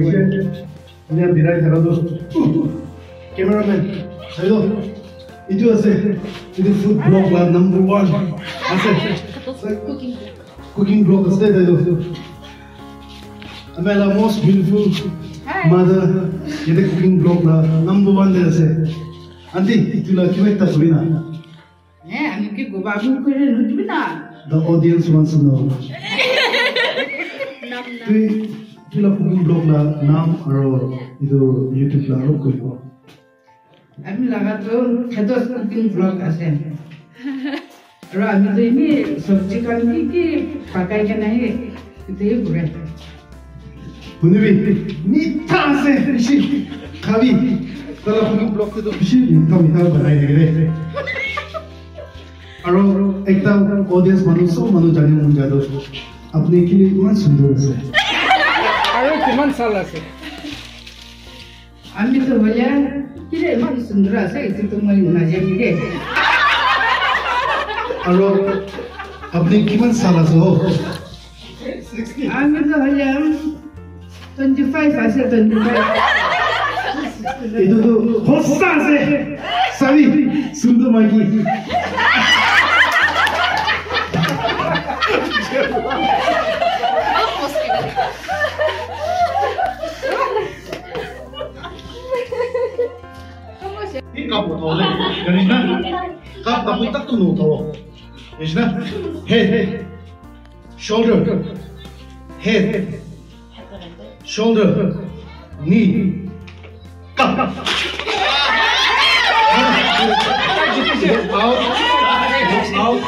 Presidente. Lihat tidak cara dulu. Cameraman, hello. Itu ase, itu food blog lah number one. Ase, cooking cooking blog ase dah itu. Amela most beautiful mother, itu cooking blog lah number one dah ase. Anti, itu lah kau itu sudah na. Eh, aku ke goba aku kau dah lupa na. The audience wants to know. Tui, তুলা cooking blog লা নাম আৰু ಇದು YouTube লা কৰিব আমি লাগাতো খেদস কুকিং ব্লগ আছে আৰু আমি তো এনেই চব্জি কান কি কি পাকাই কেনে সেইটোৱে ঘূৰে শুনিবি মিঠা আছে বেছি খাবি তলা blog টো বেছি মিঠা মিঠা বনাই থাকে দে আৰু একটা অডিয়েন্স মানুহ চব মানুহ জানিব মন যায় আপুনি কি ইমান সুন্দৰ আছে কিমান চাল আছে আমি তো হলে কিরে ইমান সুন্দৰ আছে এইটো তো মই নাজানি দে আৰু আপুনি কিমান চাল আছে অ আমি তো হলে টুৱেণ্টি ফাইভ আছে টুৱেণ্টি ফাইভ এইটোতো সঁচা আছে চাবি সুন্দৰ মাইকী مطولة مجنة قد دقيقة تنوطة مجنة head shoulder head shoulder knee cup out out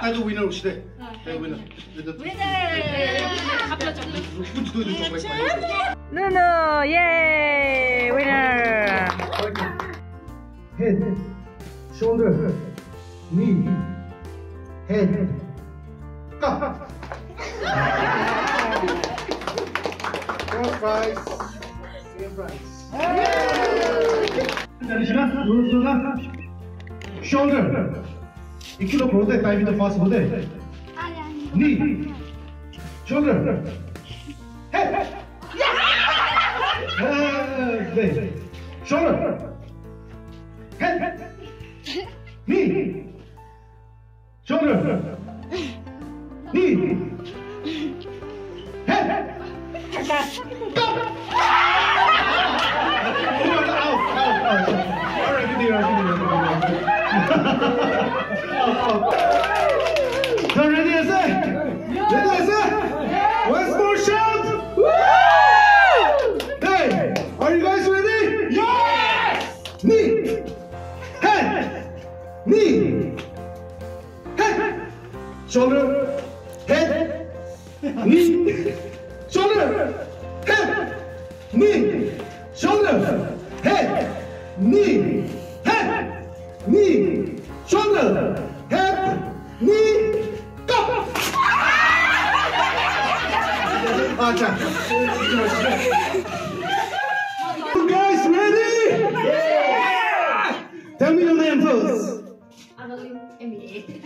That's the winner today. uste. Tayo winner. 누누 예 위너 Head, shoulder, knee, head, cup. First prize, second prize. Dari sana, lurus sana. Shoulder, 1 kilo pro de time to fast ho de Knee shoulder head Hey, shoulder head knee shoulder knee, head, shoulder, head, knee, shoulder, head, knee, shoulder, head, knee, head, knee, shoulder, head, knee, go! Acha. You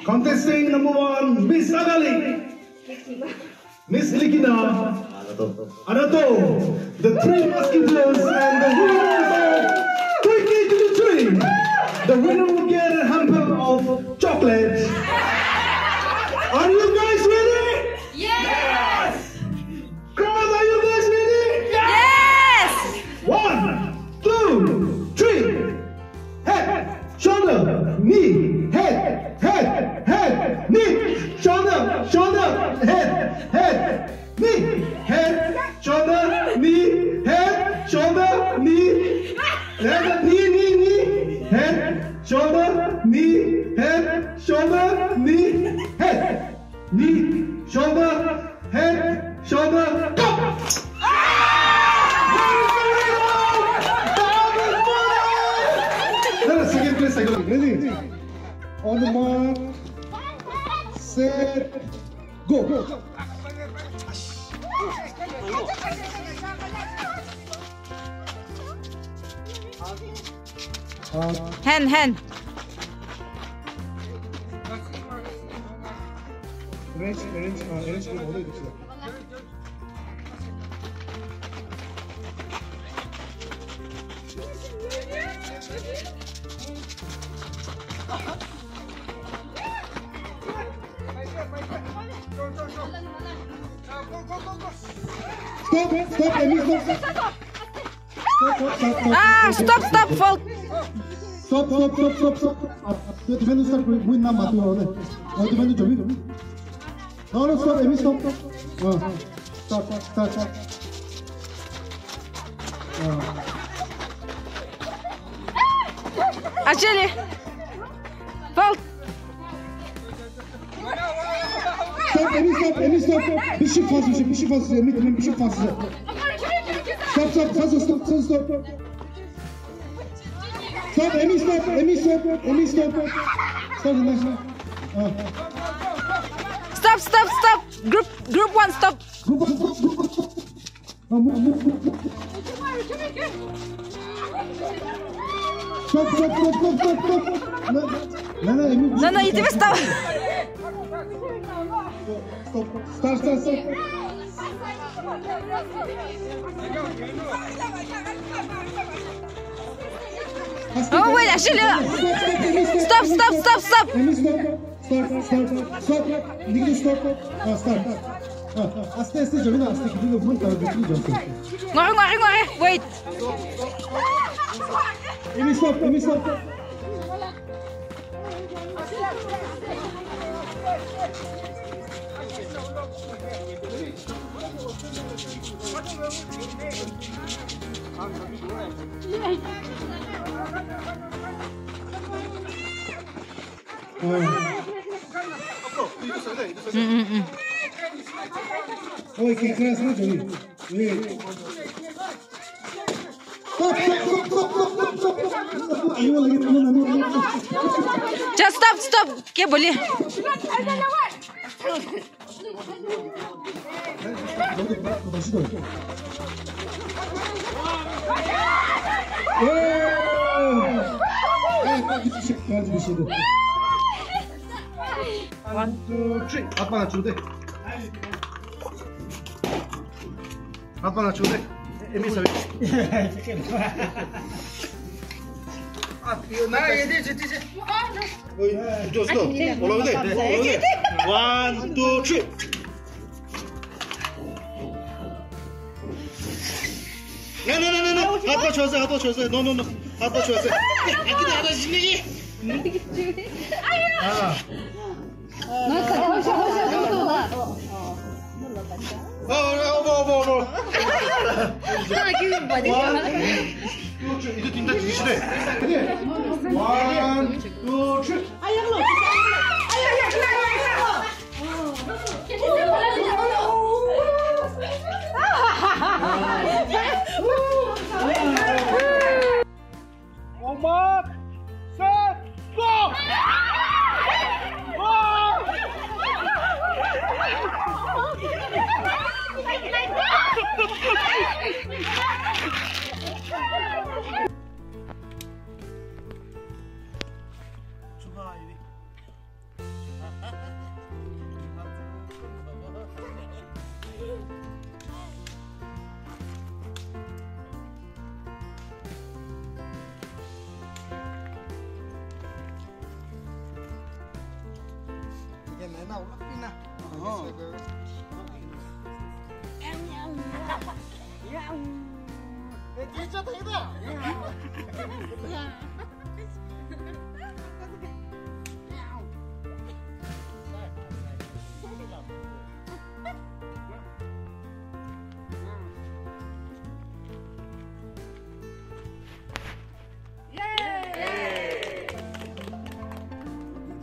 Contesting number one, Miss Agali. Miss Likina. Anato. The three musketeers and the winners of Quickie to the Tree. The winner will get a hamper of chocolate. Shoulder, shoulder, head, head, knee, head, 고! 고! 고! 아씨. 헨 헨. LH LH 아 LH 좀 어디 있어? Thank you. Stop, stop, let me stop. Stop, stop, stop. Ah, stop, stop, volta. Stop, stop, stop, stop, stop. Eu tô vendo o muito na matura, né? Eu tô vendo o ouvido. Não, não, stop, let me stop. Stop, stop, stop, stop. Achei ele. Stop, Amy, stop, Amy, stop. Bir şey fazla, bir şey, şey fazla. Amy, tamam, bir şey fazla. Stop, stop, fazla, stop, stop, stop. Stop, Amy, stop, Amy, stop, Amy, stop. Stop, Amy, stop. Uh, Stop, stop, stop. Group, group one, stop. Group up, group up, group up. Uh, move, move, move, move. Stop, stop, stop, stop, stop, stop. No, no, no, Amy, No, no, idziemy stop. Stop, start, start, stop. Oh, wait, actually. Stop, stop, Oi, quem cresce, né, Juninho? Just stop, stop. क्या बोलिए 원투쓰리 아빠 낮춰도 돼 아빠 낮춰도 돼 에미 서 나 얘들 저 뒤에 어, 좋았어 올라오면 돼 올라오면 돼 원투쓰리 하도 줘서 하도 줘서 노노노 하도 줘서 애기들 하다 지니 아유 나 허셔 허셔 정도다 어 어머 어머 어머 하나 기분 받으 이거 이거 딘다 주시네 1 2 3 아야로 ม三แซ่ 那我们分了。哦。喵！喵！哎，你这腿的。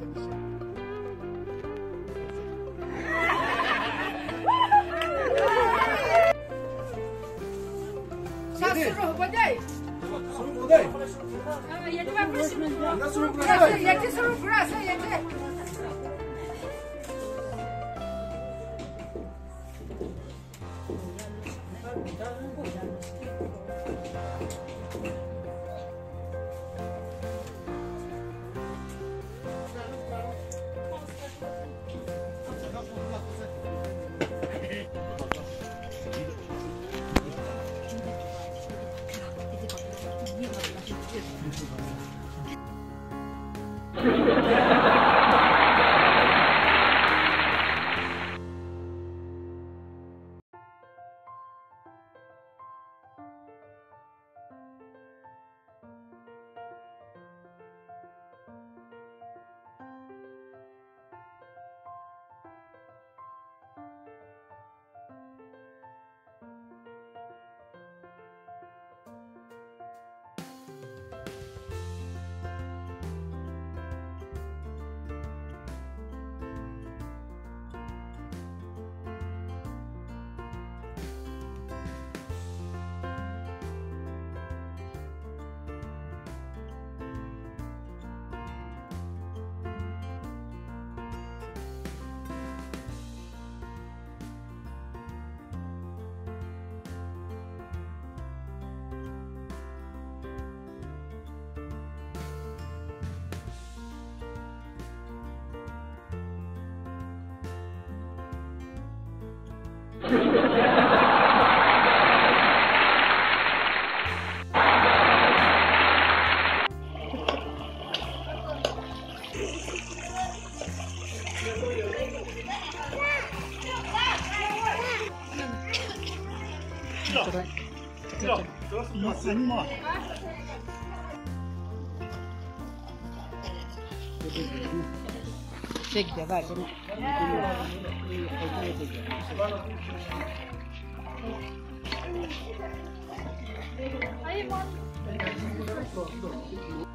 Thank you. Yeter ben burası. Yeter sorun burası. Yeter sorun burası. Yeter. 这个这个这个这个这个这个这